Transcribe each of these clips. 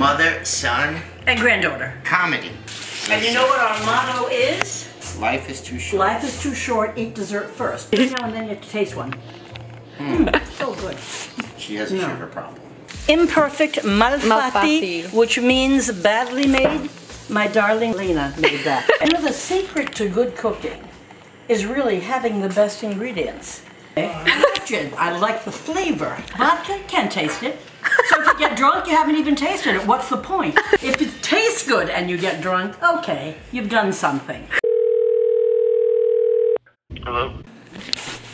mother, son, and granddaughter. comedy. And you know what our motto is? Life is too short. Life is too short, eat dessert first. Every now and then you have to taste one. Mm, so good. She has a sugar problem. Imperfect malfatti, Malfatti. which means badly made. My darling Lena made that. you know, the secret to good cooking is really having the best ingredients. Imagine, I like the flavor. Vodka, can't taste it. So if you get drunk, you haven't even tasted it. What's the point? If it tastes good and you get drunk, okay, you've done something. Hello?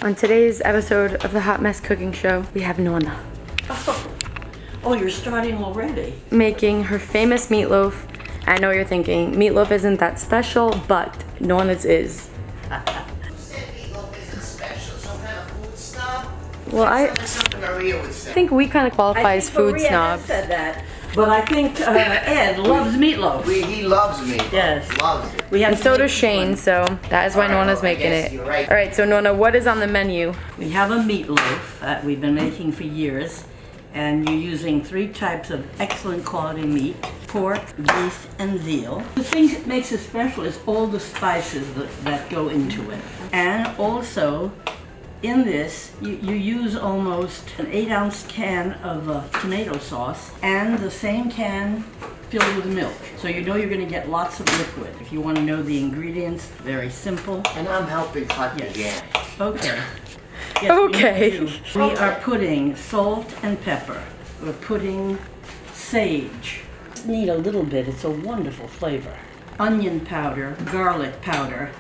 On today's episode of the Hot Mess Cooking Show, we have Nonna Oh, oh you're starting already. making her famous meatloaf. I know you're thinking, meatloaf isn't that special, but Nonna's is. Well, I That's something Maria would say. think we kind of qualify as food Maria has snobs. said that, but I think uh, Ed loves meatloaf. We, he loves me. Yes. Loves it. We have And so does Shane, one. so that is why Alright, Nonna's well, making it. right. All right, so Nonna, what is on the menu? We have a meatloaf that we've been making for years, and you're using three types of excellent quality meat, pork, beef, and veal. The thing that makes it special is all the spices that, that go into it. And also, in this, you, you use almost an eight ounce can of uh, tomato sauce and the same can filled with milk. So you know you're gonna get lots of liquid. If you wanna know the ingredients, very simple. And I'm helping cut the Yes. jam. Okay. Yes, Okay. do. We are putting salt and pepper. We're putting sage. Need a little bit, it's a wonderful flavor. Onion powder, garlic powder.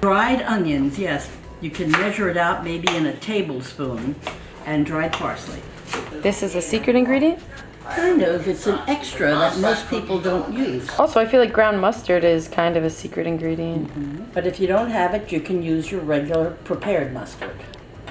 Dried onions, yes. You can measure it out maybe in a tablespoon. And dried parsley. This is a secret ingredient. Kind of, it's an extra that most people don't use. Also, I feel like ground mustard is kind of a secret ingredient. Mm-hmm. But if you don't have it, you can use your regular prepared mustard.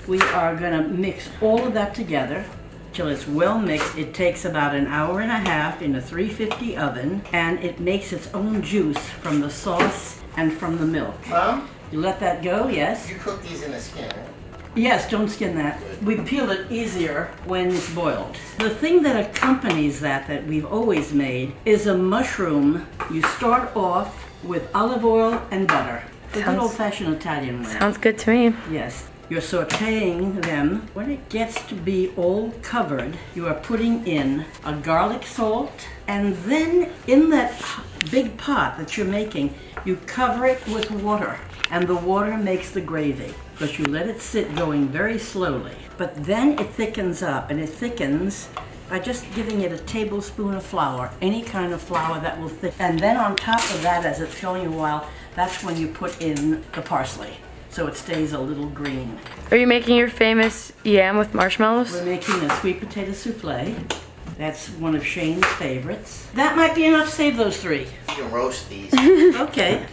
We are gonna mix all of that together till it's well mixed. It takes about an hour and a half in a 350 oven and it makes its own juice from the sauce and from the milk. Mom, You let that go, yes? you cook these in a skin, right? Yes, don't skin that. We peel it easier when it's boiled. The thing that accompanies that, that we've always made, is a mushroom. You start off with olive oil and butter. The good Sounds- old-fashioned Italian way. Sounds good to me. Yes. You're sauteing them. When it gets to be all covered, you are putting in a garlic salt, and then in that h- big pot that you're making, you cover it with water, and the water makes the gravy because you let it sit going very slowly. But then it thickens up, and it thickens by just giving it a tablespoon of flour, any kind of flour that will thicken. And then on top of that, as it's going a while, that's when you put in the parsley so it stays a little green. Are you making your famous yam with marshmallows? We're making a sweet potato souffle. That's one of Shane's favorites. That might be enough. Save those three. You can roast these. Okay.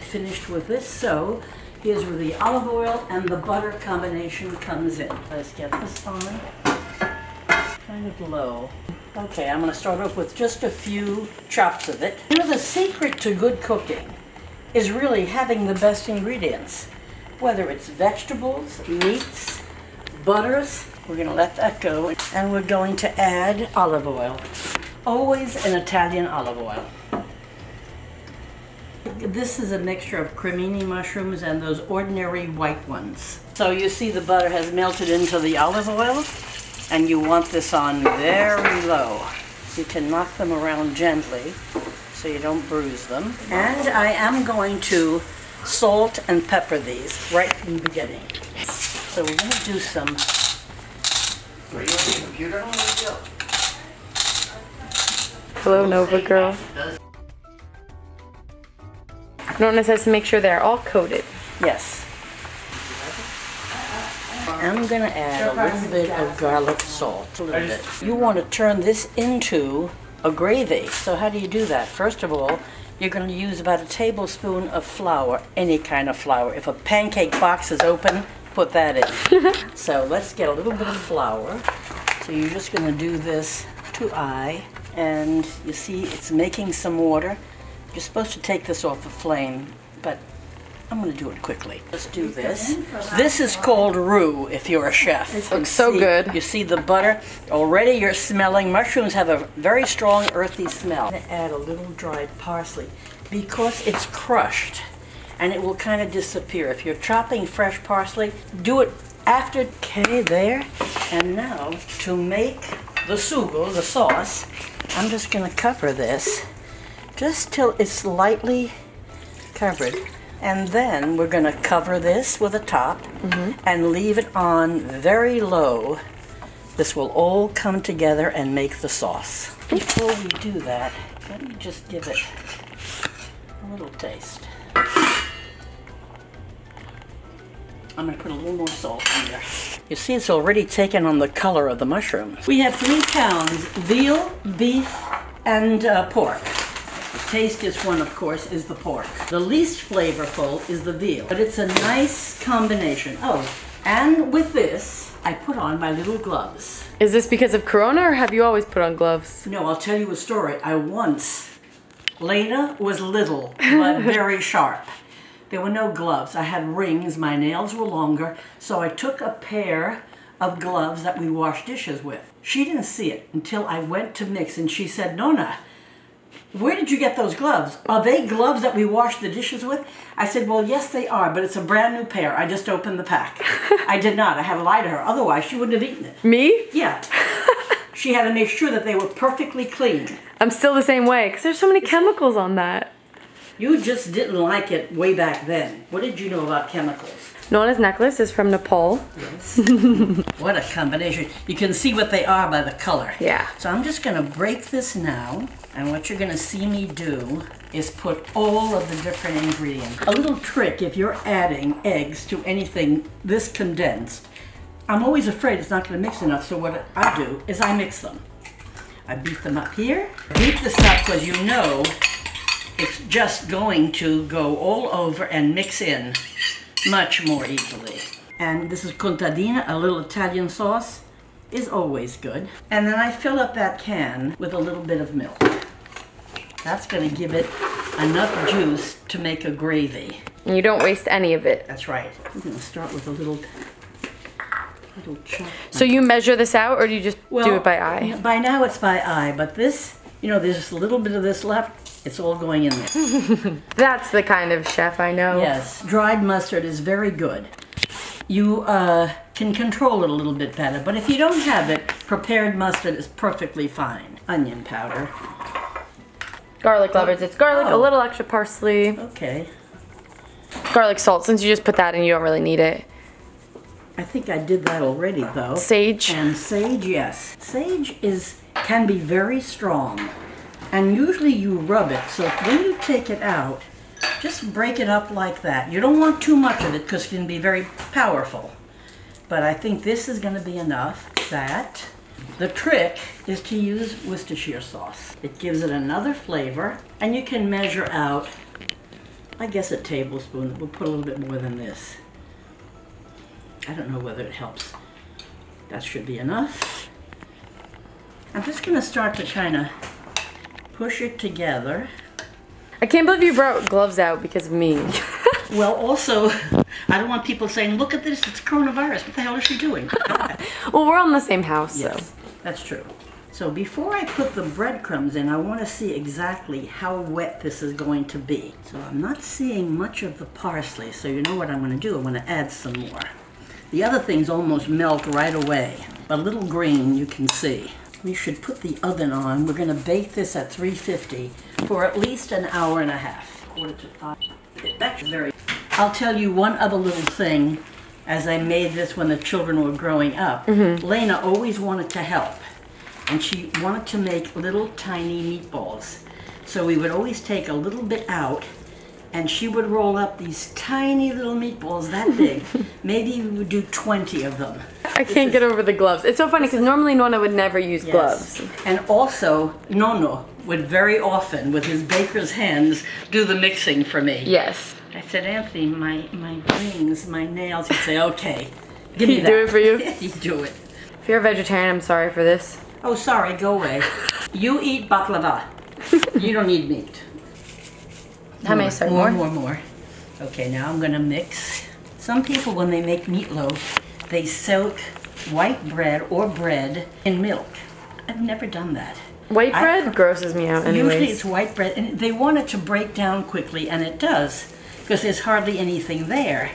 Finished with this, so here's where the olive oil and the butter combination comes in. Let's get this on. Kind of low. Okay, I'm gonna start off with just a few chops of it. You know, the secret to good cooking is really having the best ingredients. Whether it's vegetables, meats, butters, we're gonna let that go. And we're going to add olive oil. Always an Italian olive oil. This is a mixture of cremini mushrooms and those ordinary white ones. So you see the butter has melted into the olive oil and you want this on very low. You can knock them around gently so you don't bruise them. And I am going to salt and pepper these right from the beginning. So we're going to do some Are you on your computer? Hello, Nova girl. Does- Nonna says to make sure they're all coated. Yes. I'm gonna add a little bit of garlic salt, a little bit. You want to turn this into a gravy. So how do you do that? First of all, you're gonna use about a tablespoon of flour, any kind of flour. If a pancake box is open, put that in. so let's get a little bit of flour. So you're just gonna do this to eye, and you see it's making some water. You're supposed to take this off the flame, but I'm gonna do it quickly. Let's do this. This is called roux if you're a chef. You Looks so see- good. You see the butter? Already you're smelling, mushrooms have a very strong earthy smell. I'm gonna add a little dried parsley because it's crushed and it will kind of disappear. If you're chopping fresh parsley, do it after. Okay, there. And now to make the sugo, the sauce, I'm just gonna cover this just till it's lightly covered. And then we're going to cover this with a top mm-hmm. and leave it on very low. This will all come together and make the sauce. Before we do that, let me just give it a little taste. I'm going to put a little more salt in there. You see, it's already taken on the color of the mushrooms. We have three pounds veal, beef, and uh, pork. The tastiest one, of course, is the pork. The least flavorful is the veal, but it's a nice combination. Oh, and with this, I put on my little gloves. Is this because of Corona or have you always put on gloves? No, I'll tell you a story. I once, Lena was little, but very sharp. There were no gloves. I had rings, my nails were longer, so I took a pair of gloves that we wash dishes with. She didn't see it until I went to mix and she said, Nonna, where did you get those gloves? Are they gloves that we wash the dishes with? I said, Well, yes, they are, but it's a brand new pair. I just opened the pack. I did not. I had to lie to her. Otherwise, she wouldn't have eaten it. Me? Yeah. she had to make sure that they were perfectly clean. I'm still the same way because there's so many chemicals on that. You just didn't like it way back then. What did you know about chemicals? Nonna's necklace is from Nepal. Yes. What a combination. You can see what they are by the color. Yeah. So I'm just gonna break this now, and what you're gonna see me do is put all of the different ingredients. A little trick if you're adding eggs to anything this condensed, I'm always afraid it's not gonna mix enough, so what I do is I mix them. I beat them up here. Beat this up because you know it's just going to go all over and mix in much more easily. And this is contadina, a little Italian sauce, is always good. And then I fill up that can with a little bit of milk. That's gonna give it enough juice to make a gravy. And you don't waste any of it. That's right. I'm gonna start with a little, little chop. So you measure this out or do you just do it by eye? By now it's by eye, but this, you know, there's just a little bit of this left. It's all going in there. That's the kind of chef I know. Yes, dried mustard is very good. You uh, can control it a little bit better, but if you don't have it, prepared mustard is perfectly fine. Onion powder. Garlic lovers, it's garlic, a Oh. little extra parsley, Okay. garlic salt. Since you just put that in, you don't really need it. I think I did that already though. Sage. And sage, yes. Sage is can be very strong. And usually you rub it, so when you take it out, just break it up like that. You don't want too much of it because it can be very powerful. But I think this is going to be enough. That. The trick is to use Worcestershire sauce. It gives it another flavor, and you can measure out, I guess, a tablespoon. We'll put a little bit more than this. I don't know whether it helps. That should be enough. I'm just going to start to kind of push it together. I can't believe you brought gloves out because of me. Well, also, I don't want people saying, look at this, it's coronavirus. What the hell is she doing? well, we're on the same house, so. Yes, that's true. So before I put the breadcrumbs in, I want to see exactly how wet this is going to be. So I'm not seeing much of the parsley, so you know what I'm going to do? I'm going to add some more. The other things almost melt right away. A little green you can see. We should put the oven on. We're going to bake this at 350 for at least an hour and a half. Quarter to five. That's very. I'll tell you one other little thing. As I made this when the children were growing up, mm-hmm. Lena always wanted to help, and she wanted to make little tiny meatballs. So we would always take a little bit out, and she would roll up these tiny little meatballs that big. Maybe we would do 20 of them. I can't get over the gloves. It's so funny because normally Nonna would never use gloves. And also, Nonno would very often, with his baker's hands, do the mixing for me. Yes. I said, Anthony, my, my rings, my nails. He'd say, okay, give me He'd that. do it for you? He'd do it. If you're a vegetarian, I'm sorry for this. Oh, sorry, go away. you eat baklava. you don't need meat. How many, More, more, more? more. Okay, now I'm gonna mix. Some people, when they make meatloaf, they soak white bread or bread in milk. I've never done that. White bread pref- grosses me out Usually it's white bread, and they want it to break down quickly, and it does, because there's hardly anything there.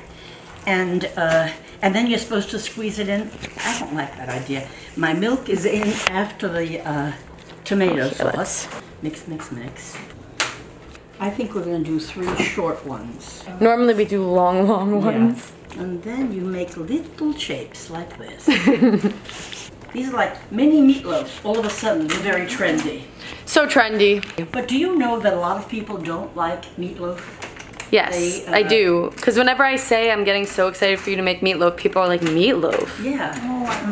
And uh, and then you're supposed to squeeze it in. I don't like that idea. My milk is in after the uh, tomato Okay, let's- sauce. Mix, mix, mix. I think we're gonna do three short ones. Normally we do long, long ones. And then you make little shapes like this. These are like mini meatloaves. All of a sudden, they're very trendy. So trendy. But do you know that a lot of people don't like meatloaf? Yes, They, I uh, do. Because whenever I say I'm getting so excited for you to make meatloaf, people are like, meatloaf? Yeah.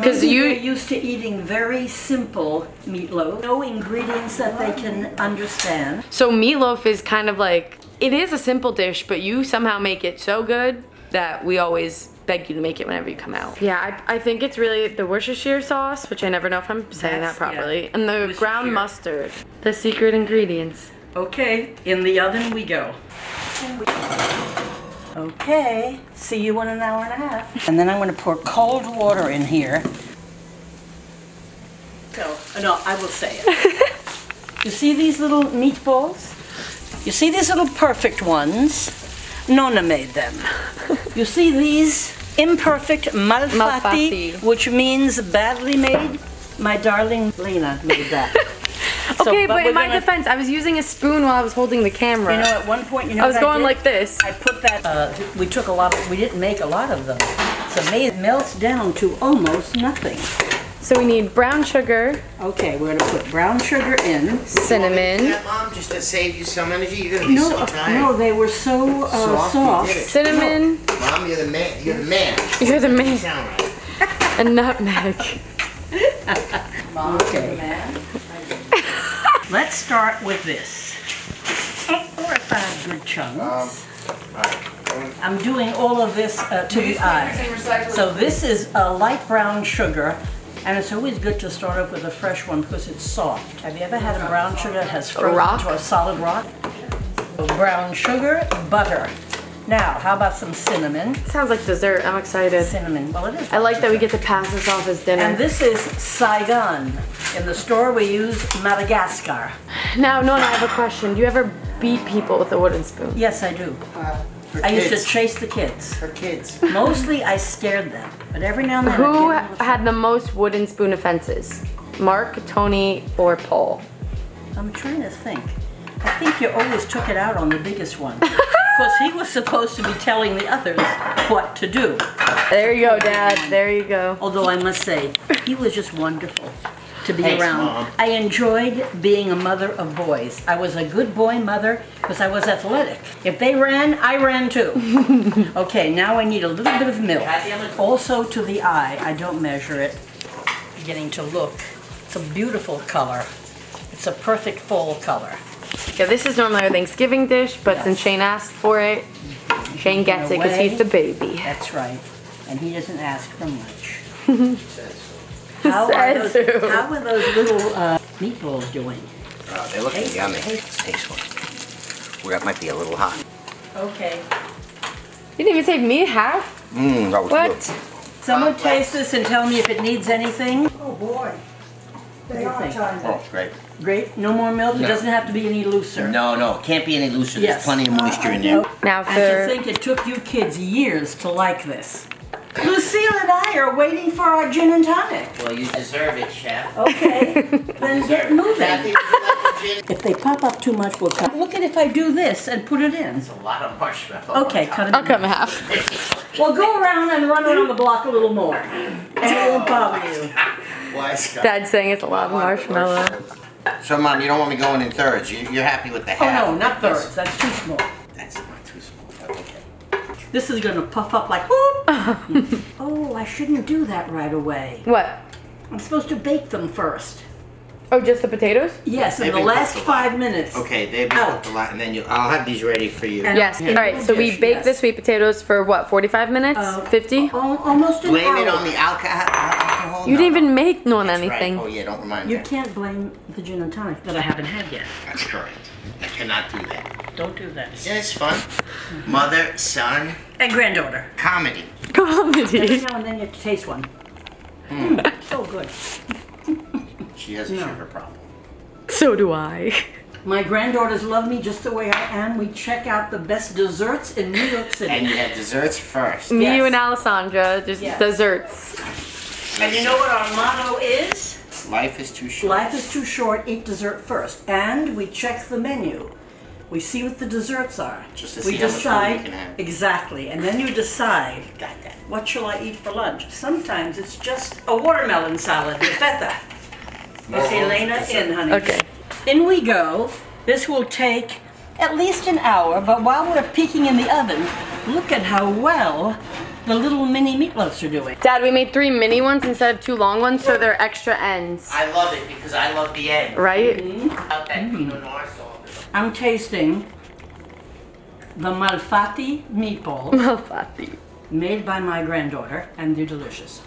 'Cause Maybe you- they're used to eating very simple meatloaf, no ingredients that they can understand. So meatloaf is kind of like, it is a simple dish, but you somehow make it so good that we always beg you to make it whenever you come out. Yeah, I, I think it's really the Worcestershire sauce, which I never know if I'm saying That's- that properly, yeah. and the ground mustard. The secret ingredients. Okay, in the oven we go. Okay, see you in an hour and a half. And then I'm gonna pour cold water in here. So, uh, no, I will say it. You see these little meatballs? You see these little perfect ones? Nonna made them. You see these imperfect malfatti, Malfatti. which means badly made? My darling Lena made that. So, Okay, but, we're in my gonna- defense, I was using a spoon while I was holding the camera. You know, at one point, you know I was what going did? like this. I put that, uh, we took a lot of, we didn't make a lot of them. So it melts down to almost nothing. So we need brown sugar, Okay, we're gonna put brown sugar in. cinnamon, Yeah, mom, just to save you some energy. You're gonna be No, so uh, tired. no, they were so uh, Soft, soft. did it. cinnamon, Mom, you're the man. You're the man. you're the man, Sound right. and nutmeg. Okay. Let's start with this. Four or five good chunks. I'm doing all of this uh, to the eye. So this is a light brown sugar, and it's always good to start off with a fresh one because it's soft. Have you ever had a brown sugar that has frozen rock? to a solid rock? So brown sugar, butter. Now, how about some cinnamon? Sounds like dessert. I'm excited. Cinnamon. Well, it is. I like that we get to pass this off as dinner. And this is Saigon. In the store, we use Madagascar. now, Nonna, I have a question. Do you ever beat people with a wooden spoon? Yes, I do. Uh, for I used to chase the kids. For kids. Mostly, I scared them, but every now and then. Who I'd give them a had the most wooden spoon offenses? Mark, Tony, or Paul? I'm trying to think. I think you always took it out on the biggest one, because he was supposed to be telling the others what to do. There you go, Dad. There you go. Although I must say, he was just wonderful to be Thanks, around. Mom. I enjoyed being a mother of boys. I was a good boy mother because I was athletic. If they ran, I ran too. okay, now I need a little bit of milk. Also to the eye, I don't measure it. Beginning to look. It's a beautiful color. It's a perfect fall color. Yeah, this is normally our Thanksgiving dish, but Yes. since Shane asked for it, Shane gets it because he's the baby. That's right. And he doesn't ask for much. how, are those, who? how are those little uh, meatballs doing? Oh, they're looking yummy. Let's taste one. Well, that might be a little hot. Okay. You didn't even take me half? Mmm, that was What? good. Someone taste this and tell me if it needs anything. Oh boy. They are think? trying Oh, to. great. Great. No more milk. It No. doesn't have to be any looser. No, no, it can't be any looser. There's plenty of moisture in there. Now And to for think it took you kids years to like this. Lucille and I are waiting for our gin and tonic. Well, you deserve it, chef. Okay, then get Kathy, moving. would you like a gin? If they pop up too much, we'll cut. Look at if I do this and put it in. It's a lot of marshmallow. Okay, on top. cut it. I'll cut in half. Well, go around and run around the block a little more. And it won't bother you. Why, Scott? Dad's saying it's a lot of marshmallow. So, Mom, you don't want me going in thirds. You, you're happy with the half. Oh, half? no, not thirds. That's too small. That's not too small. Okay. This is gonna puff up like, whoop. Oh, I shouldn't do that right away. What? I'm supposed to bake them first. Oh, just the potatoes? Yes, in the last cooked a lot. five minutes. Okay, they've been Out. cooked a lot, and then you, I'll have these ready for you. And- Yes. Yeah. All right. So we bake yes. the sweet potatoes for what? 45 minutes? Uh, 50? Almost an Blame hour. it on the alcohol. Alcohol? You No. didn't even make known That's anything. Right. Oh, yeah, don't remind me. You can't blame the gin and tonic that I haven't had yet. That's correct. I cannot do that. Don't do that. Isn't this fun? Mother, son, And granddaughter. comedy. Every Comedy. now and then you have to taste one. Mm, so good. She has a No. sugar problem. So do I. My granddaughters love me just the way I am. We check out the best desserts in New York City. And you had desserts first. Me, you, and Alessandra, just Yes. desserts. And you know what our motto is? Life is too short. Life is too short, eat dessert first. And we check the menu. We see what the desserts are. Just to we see how much food decide can have. exactly, and then you decide Got that. what shall I eat for lunch. Sometimes it's just a watermelon salad with feta. Okay, Elena, in, honey. Okay. In we go. This will take at least an hour, but while we're peeking in the oven, look at how well the little mini meatloafs are doing. Dad, we made three mini ones instead of two long ones, so they're extra ends. I love it because I love the egg. Right? Out that Pinot Noir sauce. I'm tasting the Malfatti meatballs Malfatti. made by my granddaughter, and they're delicious.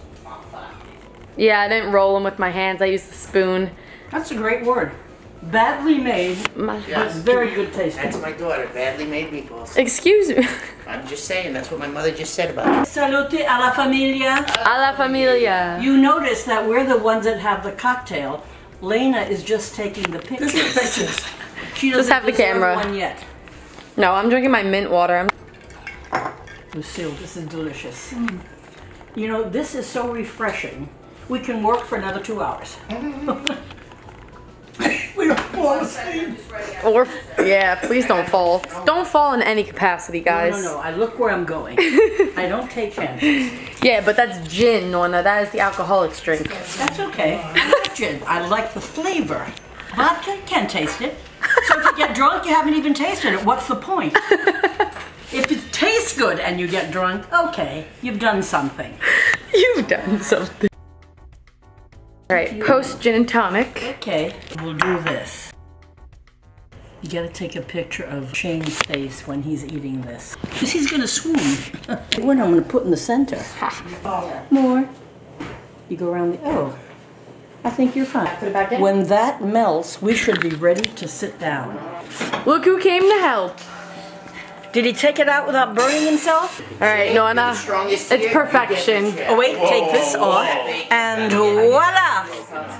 Yeah, I didn't roll them with my hands. I used the spoon. That's a great word. Badly made, Mal- but very good tasting. That's my daughter, badly made meatballs. Excuse me. I'm just saying, that's what my mother just said about it. Salute a la familia. A la familia. You notice that we're the ones that have the cocktail. Lena is just taking the pictures. She doesn't Just have the camera. one yet. No, I'm drinking my mint water. I'm Lucille, this is delicious. You know, this is so refreshing. We can work for another two hours. Mm-hmm. we don't or yeah, please don't fall. Don't fall in any capacity, guys. No, no, no. I look where I'm going. I don't take chances. Yeah, but that's gin, Norna. That is the alcoholic's drink. That's okay. I like gin. I like the flavor. Vodka, can't taste it. So if you get drunk, you haven't even tasted it. What's the point? If it tastes good and you get drunk, okay, you've done something. You've done something. All right, post gin and tonic. Okay, we'll do this. You gotta take a picture of Shane's face when he's eating this. Because he's gonna swoon. One I'm gonna put in the center. More. You go around the, oh, I think you're fine. Put it back in? When that melts, we should be ready to sit down. Look who came to help. Did he take it out without burning himself? All right, Norna. Strongest It's perfection. you get the Oh wait, take this off. And voila!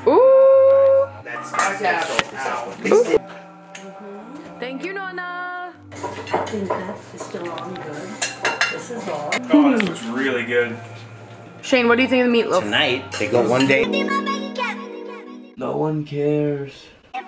Ooh. That's, I think that is still on good. This is all. Oh, this looks really good. Shane, what do you think of the meatloaf? Tonight, they go one day. No one cares. If